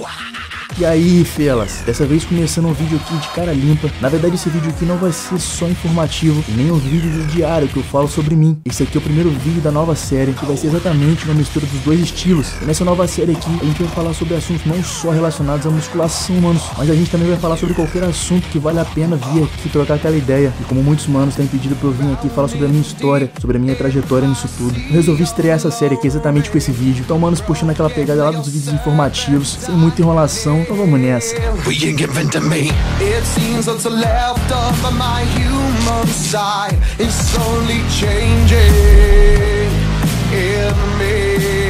Wow. E aí, felas, dessa vez começando um vídeo aqui de cara limpa. Na verdade, esse vídeo aqui não vai ser só informativo nem um vídeo do diário que eu falo sobre mim. Esse aqui é o primeiro vídeo da nova série, que vai ser exatamente uma mistura dos dois estilos. E nessa nova série aqui, a gente vai falar sobre assuntos não só relacionados à musculação, manos, mas a gente também vai falar sobre qualquer assunto que vale a pena vir aqui trocar aquela ideia. E como muitos manos têm pedido pra eu vir aqui falar sobre a minha história, sobre a minha trajetória nisso tudo, eu resolvi estrear essa série aqui exatamente com esse vídeo. Então, manos, puxando aquela pegada lá dos vídeos informativos, sem muita enrolação, então vamos nessa. We can give in to me. It seems what's left of my human side is slowly changing in me.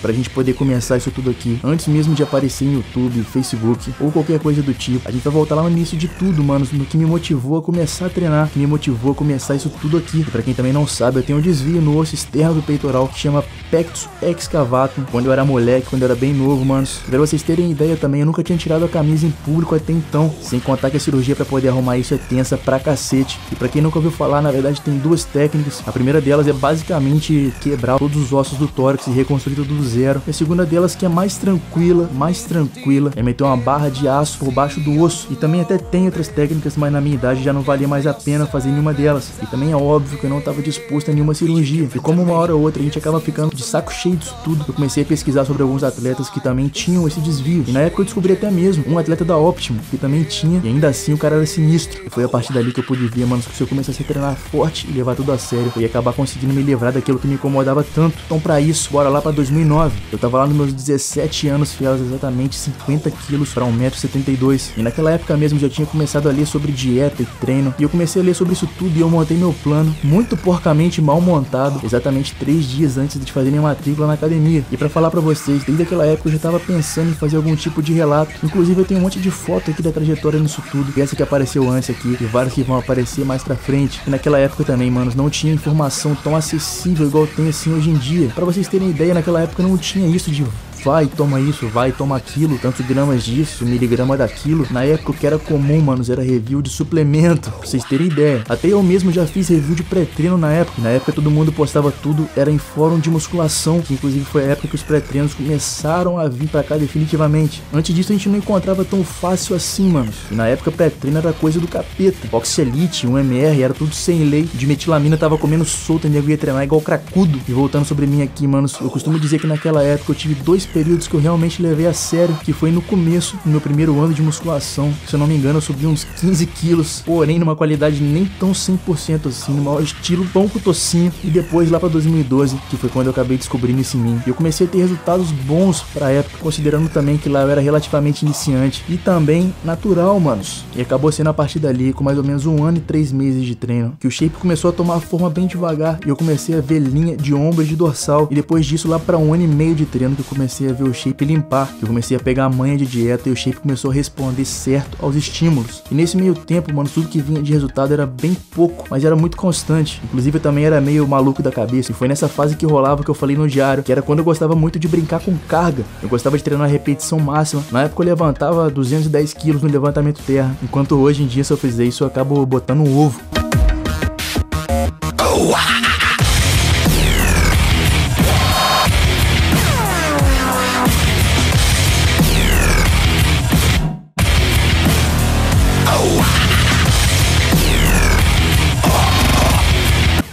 Pra gente poder começar isso tudo aqui, antes mesmo de aparecer em YouTube, Facebook ou qualquer coisa do tipo, a gente vai voltar lá no início de tudo, mano, no que me motivou a começar a treinar, que me motivou a começar isso tudo aqui. E pra quem também não sabe, eu tenho um desvio no osso externo do peitoral que chama pectus excavatum, quando eu era moleque, quando eu era bem novo, manos. Pra vocês terem ideia também, eu nunca tinha tirado a camisa em público até então, sem contar que a cirurgia para poder arrumar isso é tensa pra cacete. E pra quem nunca ouviu falar, na verdade tem duas técnicas. A primeira delas é basicamente quebrar todos os ossos do tórax e reconstruir tudo do zero. E a segunda delas, que é mais tranquila, mais tranquila, é meter uma barra de aço por baixo do osso. E também até tem outras técnicas, mas na minha idade já não valia mais a pena fazer nenhuma delas. E também é óbvio que eu não estava disposto a nenhuma cirurgia. E como uma hora ou outra a gente acaba ficando de saco cheio disso tudo, eu comecei a pesquisar sobre alguns atletas que também tinham esse desvio. E na época eu descobri até mesmo um atleta da Optimo, que também tinha, e ainda assim o cara era sinistro. E foi a partir dali que eu pude ver, mano, que se eu começasse a treinar forte e levar tudo a sério, eu ia acabar conseguindo me livrar daquilo que me incomodava tanto. Então, para isso, bora lá para 2009. Eu tava lá nos meus 17 anos, fiéis exatamente 50 quilos para 1,72m. E naquela época mesmo já tinha começado a ler sobre dieta e treino. E eu comecei a ler sobre isso tudo e eu montei meu plano, muito porcamente mal montado, exatamente três dias antes de fazer minha matrícula na academia. E para falar para vocês, desde aquela época eu já tava pensando em fazer algum tipo de relato. Inclusive eu tenho um monte de foto aqui da trajetória nisso tudo. E essa que apareceu antes aqui, e várias que vão aparecer mais pra frente. E naquela época também, manos, não tinha informação tão acessível igual tem assim hoje em dia. Para vocês terem ideia, naquela época não tinha isso de vai, toma isso, vai, toma aquilo, tantos gramas disso, miligrama daquilo. Na época o que era comum, manos, era review de suplemento, pra vocês terem ideia. Até eu mesmo já fiz review de pré-treino na época. Na época todo mundo postava tudo, era em fórum de musculação, que inclusive foi a época que os pré-treinos começaram a vir para cá definitivamente. Antes disso a gente não encontrava tão fácil assim, manos. E na época pré-treino era coisa do capeta. Oxelite, 1mr, era tudo sem lei. De metilamina tava comendo solta, nego ia treinar igual cracudo. E voltando sobre mim aqui, manos, eu costumo dizer que naquela época eu tive dois períodos que eu realmente levei a sério, que foi no começo, no meu primeiro ano de musculação. Se eu não me engano, eu subi uns 15 quilos, porém numa qualidade nem tão 100% assim, no maior estilo pão com tocinho. E depois lá para 2012, que foi quando eu acabei descobrindo isso em mim. E eu comecei a ter resultados bons pra época, considerando também que lá eu era relativamente iniciante e também natural, manos. E acabou sendo a partir dali, com mais ou menos um ano e três meses de treino, que o shape começou a tomar forma bem devagar e eu comecei a ver linha de ombro e de dorsal. E depois disso, lá para um ano e meio de treino, que eu comecei a ver o shape limpar, que eu comecei a pegar a manha de dieta e o shape começou a responder certo aos estímulos. E nesse meio tempo, mano, tudo que vinha de resultado era bem pouco, mas era muito constante. Inclusive eu também era meio maluco da cabeça. E foi nessa fase que rolava que eu falei no diário, que era quando eu gostava muito de brincar com carga. Eu gostava de treinar a repetição máxima. Na época eu levantava 210 quilos no levantamento terra, enquanto hoje em dia se eu fizer isso eu acabo botando um ovo. Oh.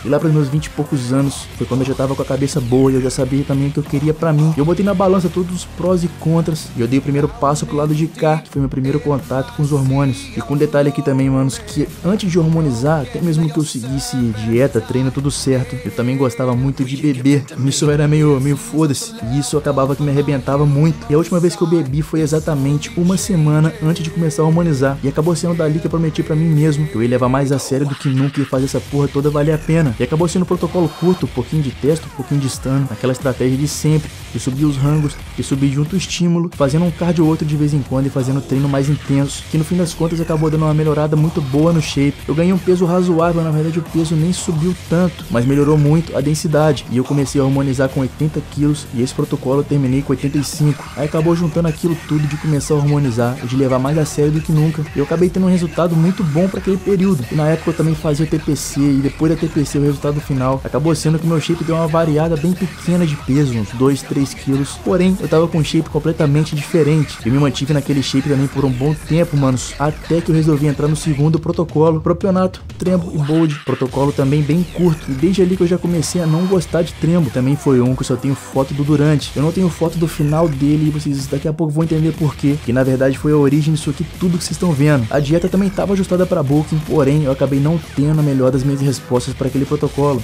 E lá para meus 20 e poucos anos, foi quando eu já tava com a cabeça boa e eu já sabia também o que eu queria para mim. Eu botei na balança todos os prós e contras e eu dei o primeiro passo pro lado de cá, que foi meu primeiro contato com os hormônios. E com um detalhe aqui também, manos, que antes de hormonizar, até mesmo que eu seguisse dieta, treino, tudo certo, eu também gostava muito de beber. Isso era meio, meio foda-se. E isso acabava que me arrebentava muito. E a última vez que eu bebi foi exatamente uma semana antes de começar a hormonizar. E acabou sendo dali que eu prometi para mim mesmo que eu ia levar mais a sério do que nunca e fazer essa porra toda valer a pena. E acabou sendo um protocolo curto, um pouquinho de teste, um pouquinho de stun, aquela estratégia de sempre, de subir os rangos, de subir junto o estímulo, fazendo um cardio ou outro de vez em quando e fazendo treino mais intenso, que no fim das contas acabou dando uma melhorada muito boa no shape. Eu ganhei um peso razoável, na verdade o peso nem subiu tanto, mas melhorou muito a densidade. E eu comecei a hormonizar com 80 quilos e esse protocolo eu terminei com 85. Aí acabou juntando aquilo tudo de começar a hormonizar e de levar mais a sério do que nunca. Eu acabei tendo um resultado muito bom para aquele período. E na época eu também fazia TPC e depois da TPC eu resultado final acabou sendo que meu shape deu uma variada bem pequena de peso, uns 2, 3 quilos. Porém, eu tava com um shape completamente diferente. Eu me mantive naquele shape também por um bom tempo, manos, até que eu resolvi entrar no segundo protocolo, propionato, trembo e bold. Protocolo também bem curto. E desde ali que eu já comecei a não gostar de trembo. Também foi um que eu só tenho foto do durante. Eu não tenho foto do final dele e vocês daqui a pouco vão entender por quê. Que na verdade foi a origem disso aqui, tudo que vocês estão vendo. A dieta também estava ajustada para Booking, porém eu acabei não tendo a melhor das minhas respostas para aquele protocolo.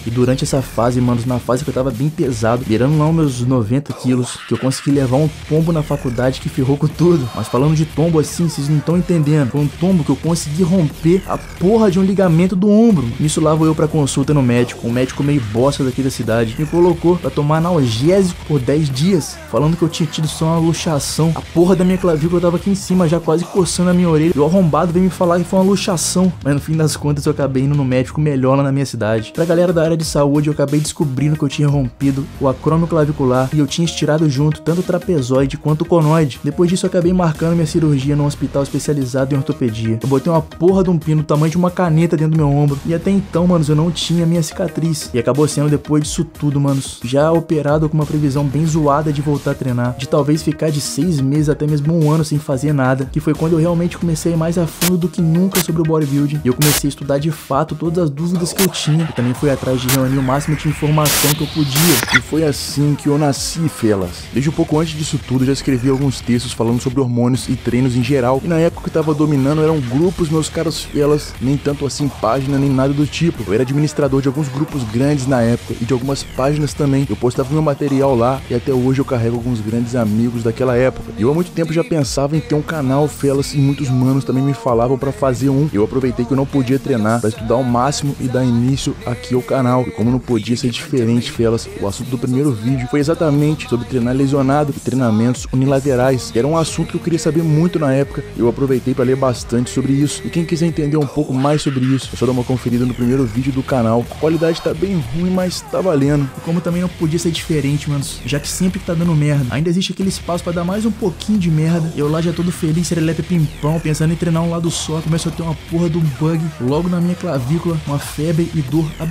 E durante essa fase, manos, na fase que eu tava bem pesado, beirando lá os meus 90 quilos, que eu consegui levar um tombo na faculdade que ferrou com tudo. Mas falando de tombo assim, vocês não estão entendendo. Foi um tombo que eu consegui romper a porra de um ligamento do ombro. Nisso lá vou eu pra consulta no médico, um médico meio bosta daqui da cidade, me colocou para tomar analgésico por 10 dias, falando que eu tinha tido só uma luxação. A porra da minha clavícula tava aqui em cima, já quase coçando a minha orelha. E o arrombado veio me falar que foi uma luxação. Mas no fim das contas eu acabei indo no médico melhor lá na minha cidade. Pra galera da área de saúde, eu acabei descobrindo que eu tinha rompido o acrômio clavicular e eu tinha estirado junto tanto o trapezoide quanto o conoide. Depois disso eu acabei marcando minha cirurgia num hospital especializado em ortopedia. Eu botei uma porra de um pino do tamanho de uma caneta dentro do meu ombro. E até então, manos, eu não tinha minha cicatriz. E acabou sendo depois disso tudo, manos, já operado com uma previsão bem zoada de voltar a treinar. De talvez ficar de seis meses até mesmo um ano sem fazer nada. Que foi quando eu realmente comecei mais a fundo do que nunca sobre o bodybuilding. E eu comecei a estudar de fato todas as dúvidas que eu tinha. Também fui atrás de reunir o máximo de informação que eu podia. E foi assim que eu nasci, felas. Desde um pouco antes disso tudo, já escrevi alguns textos falando sobre hormônios e treinos em geral. E na época que tava dominando eram grupos, meus caros felas, nem tanto assim página, nem nada do tipo. Eu era administrador de alguns grupos grandes na época e de algumas páginas também. Eu postava meu material lá e até hoje eu carrego alguns grandes amigos daquela época. E eu há muito tempo já pensava em ter um canal, felas, e muitos manos também me falavam para fazer um. Eu aproveitei que eu não podia treinar para estudar ao máximo e dar início aqui ao canal. E como não podia ser diferente, felas, o assunto do primeiro vídeo foi exatamente sobre treinar lesionado e treinamentos unilaterais, que era um assunto que eu queria saber muito na época. Eu aproveitei para ler bastante sobre isso. E quem quiser entender um pouco mais sobre isso, é só dar uma conferida no primeiro vídeo do canal. A qualidade tá bem ruim, mas tá valendo. E como também não podia ser diferente, manos, já que sempre que tá dando merda, ainda existe aquele espaço para dar mais um pouquinho de merda. Eu lá já todo feliz, serelepe pimpão, pensando em treinar um lado só, começou a ter uma porra de um bug logo na minha clavícula, uma febre e dor absurda,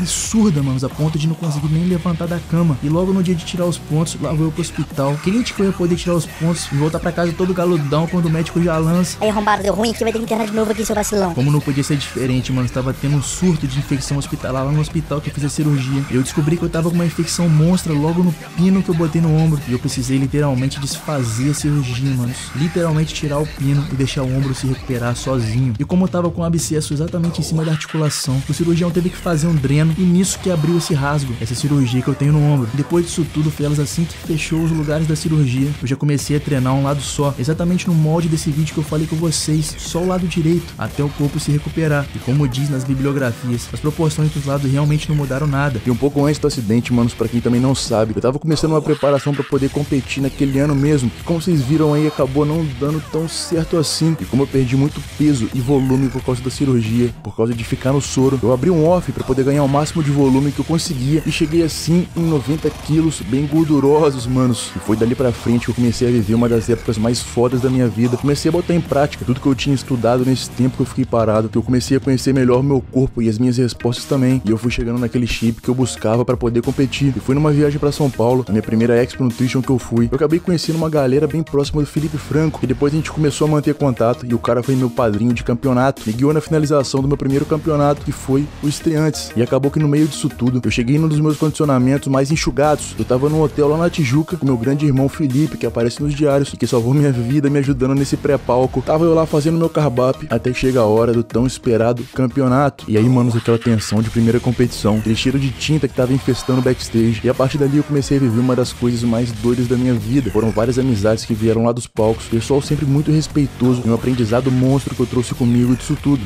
manos, a ponto de não conseguir nem levantar da cama. E logo no dia de tirar os pontos, lá vou eu pro hospital. Quente que eu ia poder tirar os pontos e voltar para casa todo galudão quando o médico já lança. Aí, arrombado, deu ruim aqui, vai ter que internar de novo aqui, seu vacilão. Como não podia ser diferente, mano, estava tendo um surto de infecção hospitalar lá no hospital que eu fiz a cirurgia. Eu descobri que eu tava com uma infecção monstra logo no pino que eu botei no ombro. E eu precisei literalmente desfazer a cirurgia, mano. Literalmente tirar o pino e deixar o ombro se recuperar sozinho. E como eu tava com um abscesso exatamente em cima da articulação, o cirurgião teve que fazer um dreno e nisso que abriu esse rasgo, essa cirurgia que eu tenho no ombro. Depois disso tudo, Felas, assim que fechou os lugares da cirurgia, eu já comecei a treinar um lado só, exatamente no molde desse vídeo que eu falei com vocês, só o lado direito, até o corpo se recuperar. E como diz nas bibliografias, as proporções dos lados realmente não mudaram nada. E um pouco antes do acidente, manos, para quem também não sabe, eu tava começando uma preparação para poder competir naquele ano mesmo, que como vocês viram aí, acabou não dando tão certo assim. E como eu perdi muito peso e volume por causa da cirurgia, por causa de ficar no soro, eu abri um off para poder ganhar o máximo de volume que eu conseguia e cheguei assim em 90 quilos, bem gordurosos, manos. E foi dali pra frente que eu comecei a viver uma das épocas mais fodas da minha vida. Comecei a botar em prática tudo que eu tinha estudado nesse tempo que eu fiquei parado, que eu comecei a conhecer melhor meu corpo e as minhas respostas também. E eu fui chegando naquele shape que eu buscava para poder competir. E fui numa viagem para São Paulo, a minha primeira Expo Nutrition que eu fui. Eu acabei conhecendo uma galera bem próxima do Felipe Franco, e depois a gente começou a manter contato e o cara foi meu padrinho de campeonato. Me guiou na finalização do meu primeiro campeonato, que foi o Estreantes. E acabou que no meio disso tudo, eu cheguei num dos meus condicionamentos mais enxugados. Eu tava num hotel lá na Tijuca com meu grande irmão Felipe, que aparece nos diários e que salvou minha vida me ajudando nesse pré-palco. Tava eu lá fazendo meu carbap até que chega a hora do tão esperado campeonato. E aí, manos, aquela tensão de primeira competição, aquele cheiro de tinta que tava infestando o backstage. E a partir dali eu comecei a viver uma das coisas mais doidas da minha vida. Foram várias amizades que vieram lá dos palcos, pessoal sempre muito respeitoso e um aprendizado monstro que eu trouxe comigo disso tudo.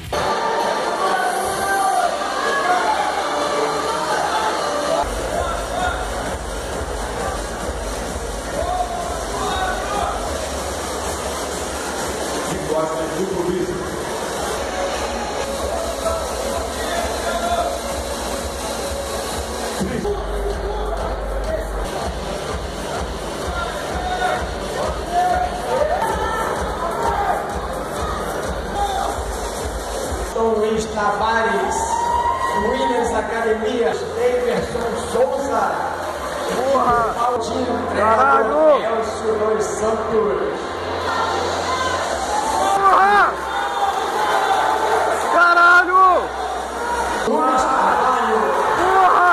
Don't reach Tavares, winners das academias, Davidson Souza. Aldinho, treinador Elcio Santos. Porra! Caralho! Luiz Carvalho. Porra!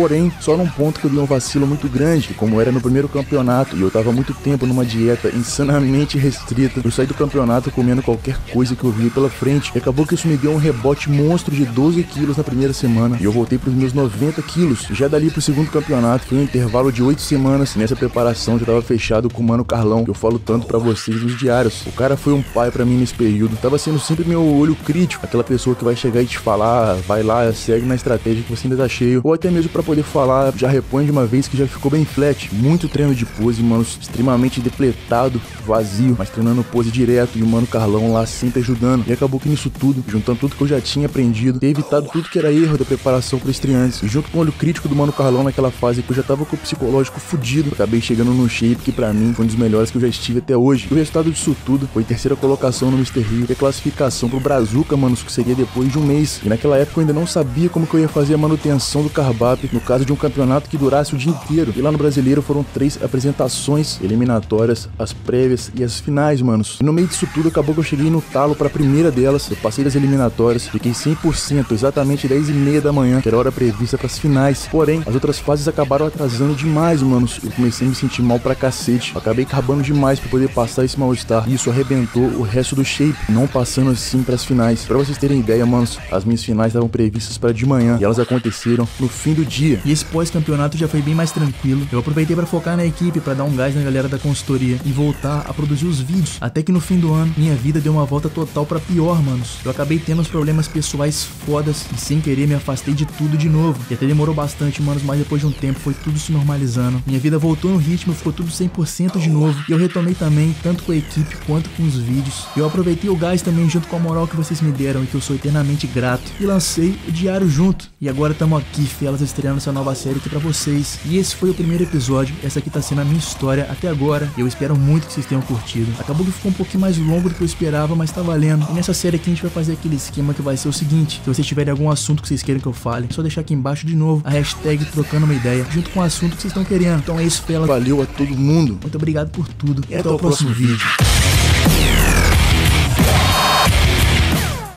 Porém, só num ponto que eu dei um vacilo muito grande, como era no primeiro campeonato e eu tava muito tempo numa dieta insanamente restrita, eu saí do campeonato comendo qualquer coisa que eu vi pela frente e acabou que isso me deu um rebote monstro de 12 quilos na primeira semana e eu voltei pros meus 90 quilos. Já dali pro segundo campeonato foi um intervalo de 8 semanas nessa preparação já tava fechado com o Mano Carlão, que eu falo tanto pra vocês nos diários. O cara foi um pai pra mim nesse período, tava sendo sempre meu olho crítico, aquela pessoa que vai chegar e te falar, vai lá, segue na estratégia que você ainda tá cheio, ou até mesmo pra poder falar, já repõe de uma vez que já ficou bem flat. Muito treino de pose, mano, extremamente depletado, vazio, mas treinando pose direto e o mano Carlão lá sempre ajudando. E acabou que nisso tudo, juntando tudo que eu já tinha aprendido, ter evitado tudo que era erro da preparação para estreantes. E junto com o olho crítico do mano Carlão naquela fase que eu já tava com o psicológico fudido, acabei chegando num shape que para mim foi um dos melhores que eu já estive até hoje. E o resultado disso tudo foi terceira colocação no Mr. Rio e a classificação pro Brazuca, mano, que seria depois de um mês. E naquela época eu ainda não sabia como que eu ia fazer a manutenção do Carbap no caso de um campeonato que durasse o dia inteiro. E lá no Brasileiro foram três apresentações eliminatórias, as prévias e as finais, manos. E no meio disso tudo acabou que eu cheguei no talo para a primeira delas. Eu passei das eliminatórias, fiquei 100%, exatamente 10 e meia da manhã, que era a hora prevista para as finais. Porém, as outras fases acabaram atrasando demais, manos. Eu comecei a me sentir mal pra cacete. Acabei carbando demais para poder passar esse mal-estar. E isso arrebentou o resto do shape, não passando assim para as finais. Para vocês terem ideia, manos, as minhas finais estavam previstas para de manhã e elas aconteceram no fim do dia. E esse pós-campeonato já foi bem mais tranquilo. Eu aproveitei para focar na equipe, para dar um gás na galera da consultoria e voltar a produzir os vídeos. Até que no fim do ano, minha vida deu uma volta total para pior, manos. Eu acabei tendo uns problemas pessoais fodas e sem querer me afastei de tudo de novo. E até demorou bastante, manos, mas depois de um tempo foi tudo se normalizando. Minha vida voltou no ritmo, ficou tudo 100% de novo. E eu retomei também, tanto com a equipe quanto com os vídeos. Eu aproveitei o gás também junto com a moral que vocês me deram e que eu sou eternamente grato. E lancei o diário junto. E agora estamos aqui, Felas, essa nova série aqui pra vocês. E esse foi o primeiro episódio. Essa aqui tá sendo a minha história até agora. Eu espero muito que vocês tenham curtido. Acabou que ficou um pouquinho mais longo do que eu esperava, mas tá valendo. E nessa série aqui a gente vai fazer aquele esquema que vai ser o seguinte: se vocês tiverem algum assunto que vocês queiram que eu fale, é só deixar aqui embaixo de novo a hashtag trocando uma ideia, junto com o assunto que vocês estão querendo. Então é isso, Felas. Valeu a todo mundo. Muito obrigado por tudo. E até, o próximo vídeo.